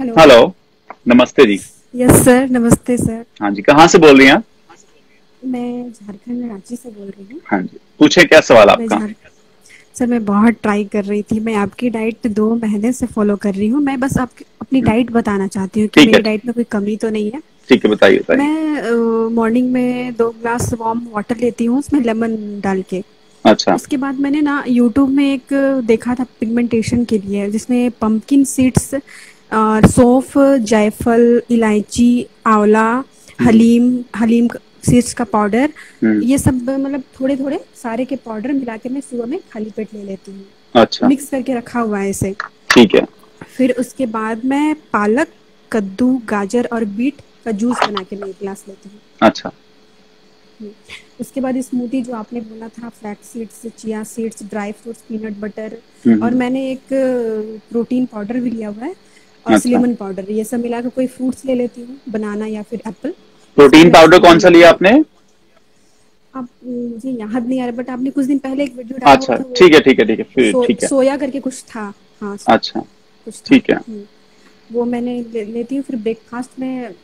Hello hello नमस्ते जी yes sir नमस्ते सर हाँ जी कहाँ से बोल रही हैं आप? मैं झारखंड रांची से बोल रही हूँ। हाँ जी पूछे क्या सवाल आपका? सर मैं बहुत ट्राई कर रही थी। मैं आपकी डाइट दो महीने से फॉलो कर रही हूँ। मैं बस आपकी अपनी डाइट बताना चाहती हूँ कि मेरी डाइट में कोई कमी तो नहीं है। ठीक है बताइए मैं मॉर्निंग में दो ग्लास वार्म वाटर लेती हूँ उसमें लेमन डाल के। अच्छा। उसके बाद मैंने ना यूट्यूब में एक देखा था पिगमेंटेशन के लिए जिसमें पंपकिन सीड्स सौंफ जायफल इलायची आंवला हलीम हलीम सीड्स का पाउडर हम्म, ये सब मतलब थोड़े थोड़े सारे के पाउडर मिला के मैं सुबह में खाली पेट ले लेती हूँ। अच्छा। मिक्स करके रखा हुआ है इसे। ठीक है। फिर उसके बाद मैं पालक कद्दू गाजर और बीट का जूस बना के मैं एक गिलास लेती हूँ। अच्छा। उसके बाद स्मूदी जो आपने बोला था flax seeds chia seeds dry fruits peanut butter हम्म, और मैंने एक प्रोटीन पाउडर भी लिया हुआ है और अच्छा। सिलेमन पाउडर ये सब मिला के कोई फ्रूट्स ले लेती हूँ बनाना या फिर एप्पल प्रोटीन पाउडर कौन सा लिया आपने? अब मुझे याद नहीं आ रहा बट आपने कुछ दिन पहले एक वीडियो डाला अच्छा ठीक है ठीक है ठीक है ठीक है। सोया करके कुछ था हाँ अच्छा कुछ ठीक है। हम्म, वो मैंने ले, लेती हूँ फिर ब्रेकफास्ट में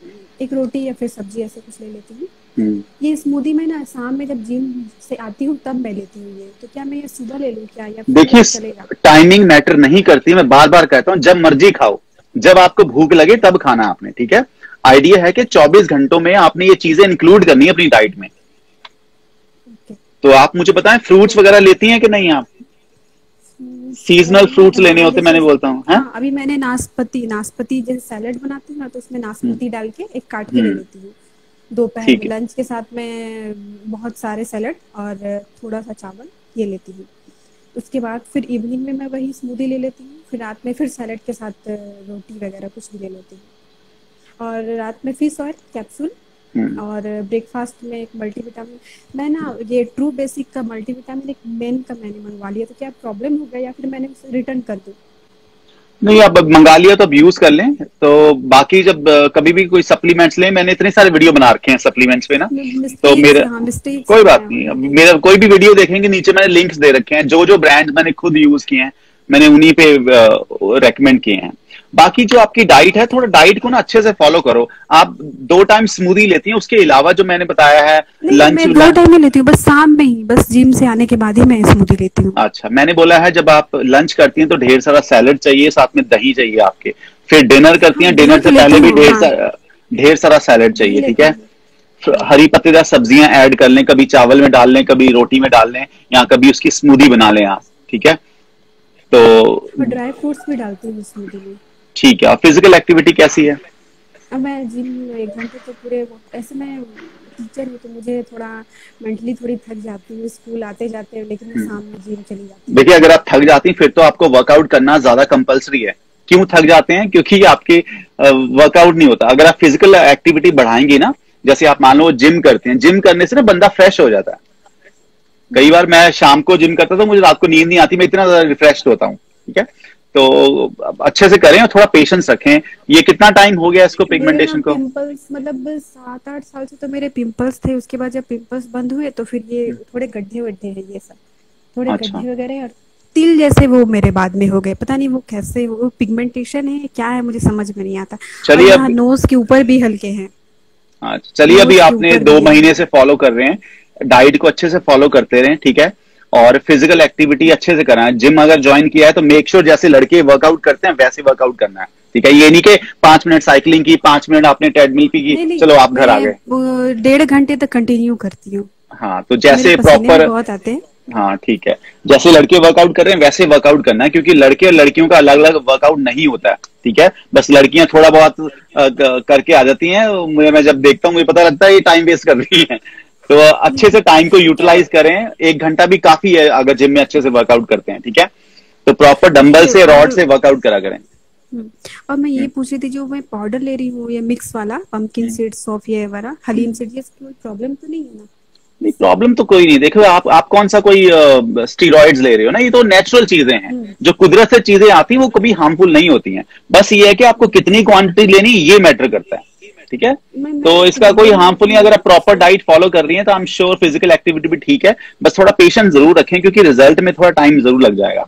एक रोटी या फिर सब्ज़ी ऐसे कुछ ले लेती हूँ। हम्म, ये स्मूदी मैं ना शाम में जब जिम से आती हूँ तब मैं लेती हूँ ये। तो क्या मैं ये सुबह ले लूँ क्या या देखिए टाइमिंग मैटर नहीं करती मैं बार बार कहता हूँ जब मर्ज़ी खाओ। जब आपको भूख लगे तब खाना आपने ठीक है? आइडिया है कि 24 घंटों में आपने ये चीज़ें इंक्लूड करनी है अपनी डाइट में। तो आप मुझे बताएँ फ्रूट्स वगैरह लेती हैं कि नहीं आप? सीजनल फ्रूट्स लेने होते मैंने बोलता हूँ हाँ? अभी मैंने नाशपति नाशपति जैसे सैलेड बनाती हूँ ना तो उसमें नाशपाती डाल के एक काट के ले हम्म। लेती हूँ। दोपहर। लंच के साथ में बहुत सारे सैलड और थोड़ा सा चावल ये लेती हूँ। उसके बाद फिर इवनिंग में मैं वही स्मूदी ले लेती हूँ। फिर रात में फिर सैलड के साथ रोटी वगैरह कुछ भी ले लेती हूँ। और रात में फ़िश ऑयल कैप्सूल हम्म, और ब्रेकफास्ट में एक मल्टीविटामिन। मैं ना ये ट्रू बेसिक का मल्टीविटामिन एक मेन का मैंने मंगवा लिया तो क्या प्रॉब्लम हो गया या फिर मैंने उसे रिटर्न कर दूँ? नहीं अब मंगा लिया तो अब यूज़ कर लें। तो बाकी जब कभी भी कोई सप्लीमेंट्स लें मैंने इतने सारे वीडियो बना रखे हैं सप्लीमेंट्स पे ना। तो मेरे हाँ कोई बात नहीं अब मेरा कोई भी वीडियो देखेंगे नीचे मैंने लिंक्स दे रखे हैं जो जो ब्रांड मैंने खुद यूज़ किए हैं। मैंने उन्हीं पे रेकमेंड किए हैं। बाकी जो आपकी डाइट है थोड़ा डाइट को ना अच्छे से फॉलो करो। आप दो टाइम स्मूदी लेती हैं उसके अलावा जो मैंने बताया है लंच मैं दो टाइम में लेती हूँ बस शाम में ही बस जिम से आने के बाद ही मैं स्मूदी लेती हूँ। अच्छा मैंने बोला है जब आप लंच करती हैं तो ढेर सारा सैलड चाहिए साथ में दही चाहिए आपके। फिर डिनर करती हैं हाँ, डिनर से तो पहले भी ढेर सारा ढेर सारा सैलड चाहिए ठीक है? हरी पत्तेदार सब्ज़ियाँ ऐड कर लें कभी चावल में डाल लें कभी रोटी में डाल लें या कभी उसकी स्मूदी बना लें आप ठीक है? तो ड्राई फ्रूट्स भी डालती हूँ स्मूदी में ठीक है फ़िज़िकल एक्टिविटी कैसी है? अब मैं जिम एक घंटे तो पूरे ऐसे मैं टीचर हूँ तो मुझे थोड़ा मेंटली थोड़ी थक जाती हूँ स्कूल आते जाते लेकिन मैं शाम में जिम चली जाती हूँ। देखिए अगर आप थक जाती हैं फिर तो आपको वर्कआउट करना ज़्यादा कंपलसरी है। क्यों थक जाते हैं? क्योंकि आपके वर्कआउट नहीं होता। अगर आप फ़िज़िकल एक्टिविटी बढ़ाएँगे ना जैसे आप मान लो जिम करते हैं जिम करने से ना बंदा फ्रेश हो जाता है। कई बार मैं शाम को जिम करता था मुझे रात को नींद नहीं आती मैं इतना ज़्यादा रिफ्रेश होता हूँ ठीक है? तो अच्छे से करें और थोड़ा पेशेंस रखें। ये कितना टाइम हो गया इसको पिगमेंटेशन को? पिंपल्स मतलब सात आठ साल से तो मेरे पिंपल्स थे उसके बाद जब पिंपल्स बंद हुए तो फिर ये थोड़े गड्ढे वड्ढे हैं ये सब। थोड़े हम्म। अच्छा। गड्ढे वगैरह और तिल जैसे वो मेरे बाद में हो गए। पता नहीं वो कैसे वो पिगमेंटेशन है क्या है मुझे समझ में नहीं आता। चलिए अब- नोज़ के ऊपर भी हल्के हैं। अच्छा चलिए अभी आपने दो महीने से फॉलो कर रहे हैं। डाइट को अच्छे से फॉलो करते रहें ठीक है? और फ़िज़िकल एक्टिविटी अच्छे से कराएँ। जिम अगर ज्वाइन किया है तो मेक श्योर sure जैसे लड़के वर्कआउट करते हैं वैसे वर्कआउट करना है ठीक है? ये नहीं कि पाँच मिनट साइकिलिंग की पाँच मिनट आपने ट्रेडमिल की नहीं की नहीं चलो आप घर आ गए। डेढ़ घंटे तक कंटिन्यू करती हूँ। हाँ तो जैसे प्रॉपर बहुत आते हैं। हाँ ठीक है। जैसे लड़के वर्कआउट कर रहे हैं वैसे वर्कआउट करना है क्योंकि लड़के और लड़कियों का अलग अलग वर्कआउट नहीं होता है ठीक है? बस लड़कियाँ थोड़ा बहुत करके आ जाती हैं। मुझे मैं जब देखता हूँ मुझे पता लगता है ये टाइम वेस्ट कर रही हैं। तो अच्छे से टाइम को यूटिलाइज करें। एक घंटा भी काफ़ी है अगर जिम में अच्छे से वर्कआउट करते हैं ठीक है? तो प्रॉपर डंबल से रॉड से वर्कआउट करा करें। हम्म, और मैं ये पूछ रही थी जो मैं पाउडर ले रही हूँ ये मिक्स वाला पंपकिन सीड सॉफ ये वाला हलीम सीड ये कोई प्रॉब्लम तो नहीं है ना? नहीं प्रॉब्लम तो कोई नहीं। देखो आप आप कौन सा कोई स्टीरॉइड्स ले रहे हो ना? ये तो नेचुरल चीज़ें हैं। जो कुदरत से चीज़ें आती हैं वो कभी हार्मफुल नहीं होती हैं। बस ये है कि आपको कितनी क्वांटिटी लेनी ये मैटर करता है। ठीक है? तो इसका कोई हार्मफुल नहीं अगर आप प्रॉपर डाइट फॉलो कर रही हैं तो I am sure physical activity भी ठीक है। बस थोड़ा पेशेंस ज़रूर रखें क्योंकि रिज़ल्ट में थोड़ा टाइम ज़रूर लग जाएगा।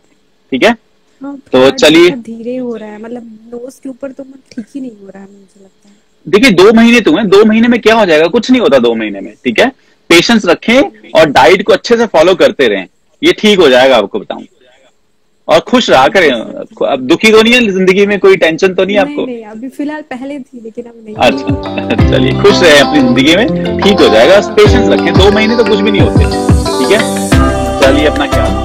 ठीक है? हाँ तो चलिए। धीरे हो रहा है मतलब नोज़ के ऊपर तो मैं ठीक ही नहीं हो रहा है मुझे लगता है। देखिए दो महीने तो हुए दो महीने में क्या हो जाएगा? कुछ नहीं होता दो महीने में ठीक है? पेशेंस रखें और डाइट को अच्छे से फॉलो करते रहें। ये ठीक हो जाएगा आपको बताऊँ। और खुश रहा करें। अब दुखी तो नहीं है ज़िंदगी में कोई टेंशन तो नहीं है आपको? नहीं अभी फ़िलहाल पहले थी लेकिन अब नहीं। अच्छा चलिए खुश रहे अपनी ज़िंदगी में ठीक हो जाएगा। पेशेंस रखें दो महीने तो कुछ भी नहीं होते ठीक है? चलिए अपना ख्याल।